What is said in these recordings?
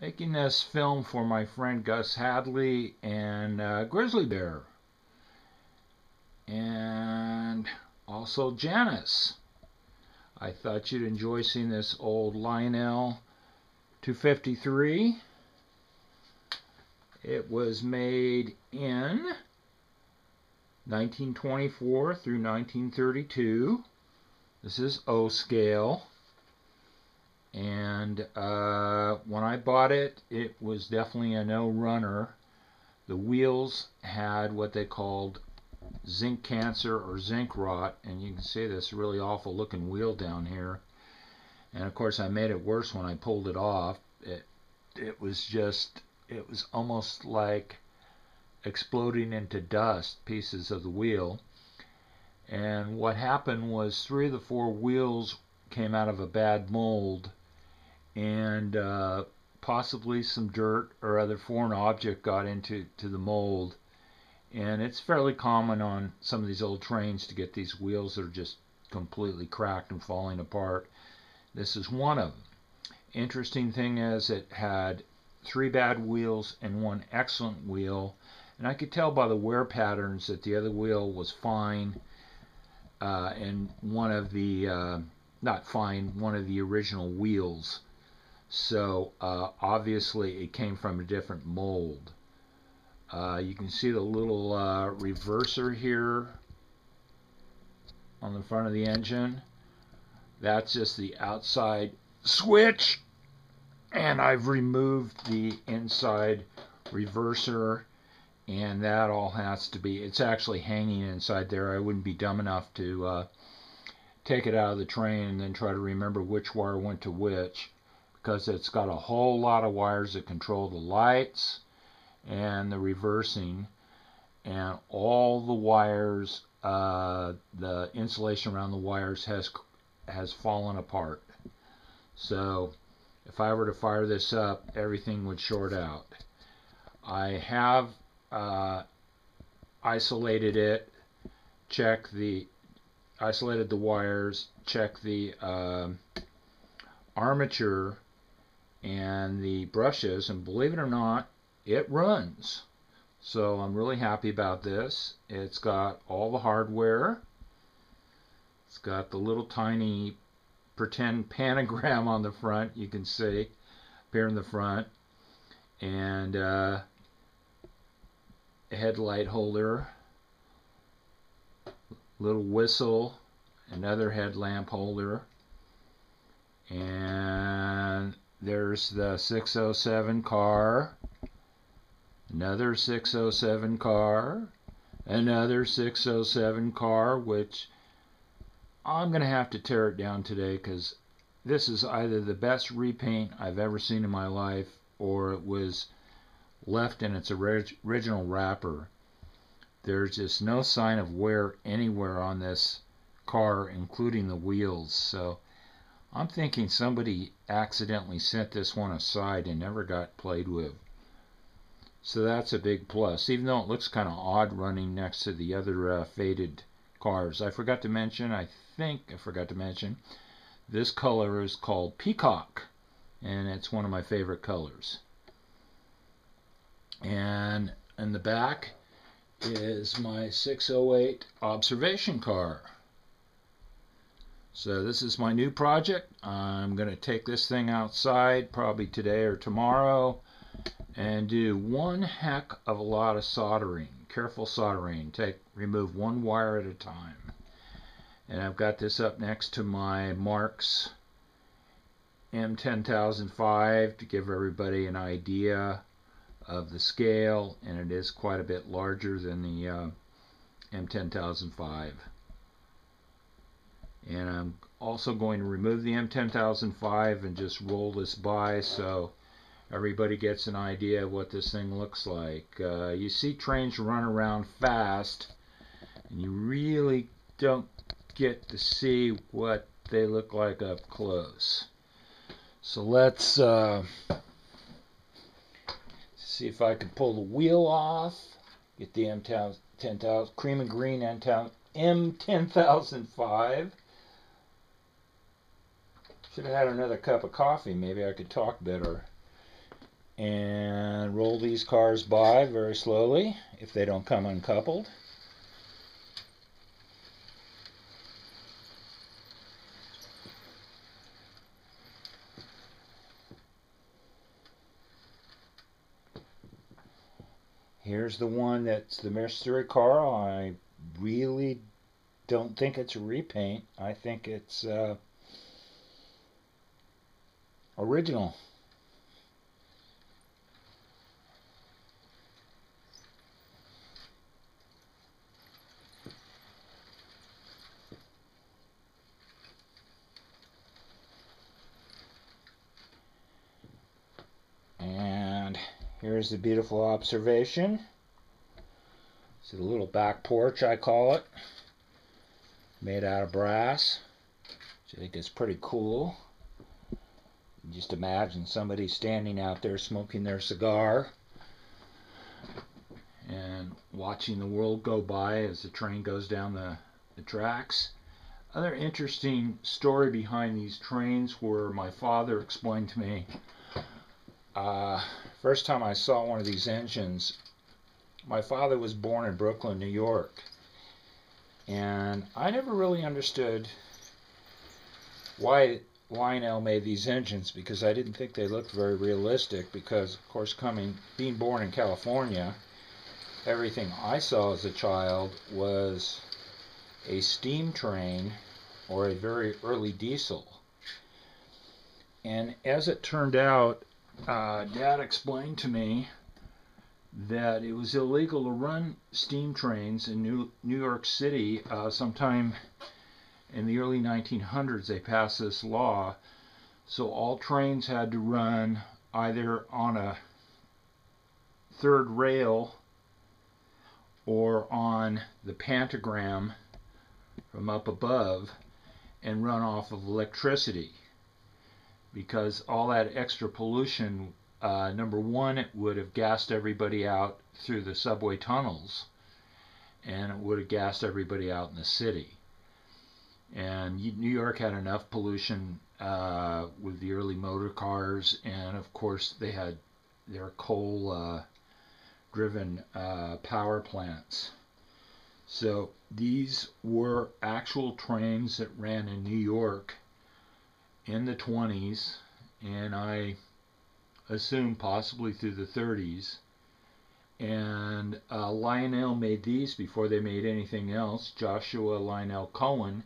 making this film for my friend Gus Hadley and uh, Grizzly Bear. And also Janice. I thought you'd enjoy seeing this old Lionel 253. It was made in 1924 through 1932. This is O scale. And uh, when I bought it, it was definitely a no runner. The wheels had what they called zinc cancer or zinc rot, and you can see this really awful looking wheel down here. And of course, I made it worse when I pulled it off. It it was just it was almost like exploding into dust pieces of the wheel. And what happened was three of the four wheels came out of a bad mold and uh, possibly some dirt or other foreign object got into to the mold. And it's fairly common on some of these old trains to get these wheels that are just completely cracked and falling apart. This is one of them. Interesting thing is it had three bad wheels and one excellent wheel. And I could tell by the wear patterns that the other wheel was fine uh, and one of the, uh, not fine, one of the original wheels so uh, obviously it came from a different mold. Uh, you can see the little uh, reverser here on the front of the engine. That's just the outside switch. And I've removed the inside reverser and that all has to be it's actually hanging inside there I wouldn't be dumb enough to uh, take it out of the train and then try to remember which wire went to which because it's got a whole lot of wires that control the lights and the reversing and all the wires uh, the insulation around the wires has has fallen apart. So if I were to fire this up everything would short out. I have uh, isolated it check the isolated the wires check the uh, armature and the brushes, and believe it or not, it runs. So I'm really happy about this. It's got all the hardware. It's got the little tiny pretend pentagram on the front, you can see here in the front. And uh, a headlight holder, little whistle, another headlamp holder, and there's the 607 car, another 607 car, another 607 car, which I'm going to have to tear it down today because this is either the best repaint I've ever seen in my life or it was left in its original wrapper. There's just no sign of wear anywhere on this car, including the wheels. So I'm thinking somebody accidentally sent this one aside and never got played with. So that's a big plus, even though it looks kind of odd running next to the other uh, faded cars. I forgot to mention, I think I forgot to mention, this color is called Peacock, and it's one of my favorite colors. And in the back is my 608 observation car. So this is my new project. I'm going to take this thing outside probably today or tomorrow and do one heck of a lot of soldering. Careful soldering. Take remove one wire at a time. And I've got this up next to my Marx M10005 to give everybody an idea of the scale and it is quite a bit larger than the uh, M10005 and I'm also going to remove the M10005 and just roll this by so everybody gets an idea of what this thing looks like. Uh, you see trains run around fast and you really don't get to see what they look like up close. So let's uh, see if I can pull the wheel off, get the M10000 cream and green and M10005 should have had another cup of coffee. Maybe I could talk better. and roll these cars by very slowly if they don't come uncoupled. Here's the one that's the mystery car. I really don't think it's a repaint. I think it's uh, original. And here's the beautiful observation. It's a little back porch, I call it, made out of brass, which I think is pretty cool. Just imagine somebody standing out there smoking their cigar and watching the world go by as the train goes down the, the tracks. Other interesting story behind these trains were my father explained to me. Uh, first time I saw one of these engines, my father was born in Brooklyn, New York. And I never really understood why Lionel made these engines because I didn't think they looked very realistic because of course coming being born in California everything I saw as a child was a steam train or a very early diesel. And as it turned out uh, dad explained to me that it was illegal to run steam trains in New, New York City uh, sometime in the early 1900s they passed this law so all trains had to run either on a third rail or on the pentagram from up above and run off of electricity. Because all that extra pollution uh, number one it would have gassed everybody out through the subway tunnels and it would have gassed everybody out in the city and New York had enough pollution uh, with the early motor cars, and of course they had their coal-driven uh, uh, power plants. So these were actual trains that ran in New York in the 20s, and I assume possibly through the 30s. And uh, Lionel made these before they made anything else. Joshua Lionel Cohen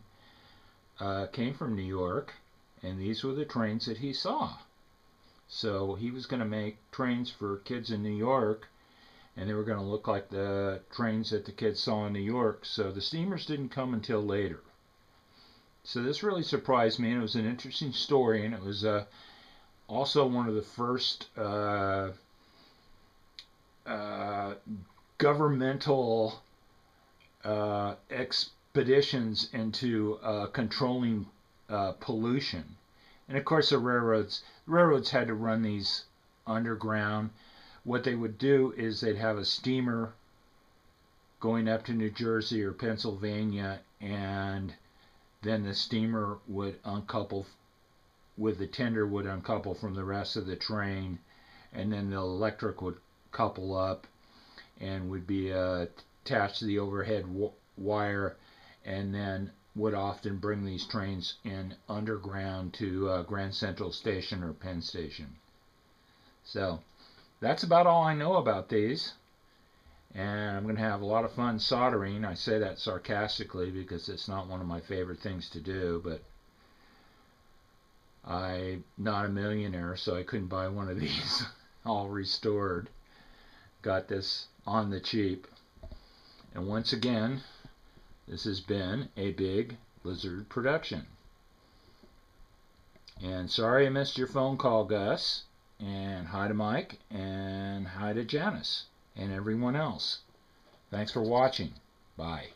uh, came from New York, and these were the trains that he saw. So he was going to make trains for kids in New York, and they were going to look like the trains that the kids saw in New York. So the steamers didn't come until later. So this really surprised me, and it was an interesting story, and it was uh, also one of the first uh, uh, governmental uh, ex expeditions into uh, controlling uh, pollution. And of course, the railroads railroads had to run these underground. What they would do is they'd have a steamer going up to New Jersey or Pennsylvania, and then the steamer would uncouple with the tender would uncouple from the rest of the train, and then the electric would couple up and would be uh, attached to the overhead wire and then would often bring these trains in underground to uh, Grand Central Station or Penn Station. So that's about all I know about these. And I'm going to have a lot of fun soldering. I say that sarcastically because it's not one of my favorite things to do, but I'm not a millionaire, so I couldn't buy one of these all restored. Got this on the cheap. And once again, this has been a big Lizard production. And sorry I missed your phone call, Gus. And hi to Mike. And hi to Janice. And everyone else. Thanks for watching. Bye.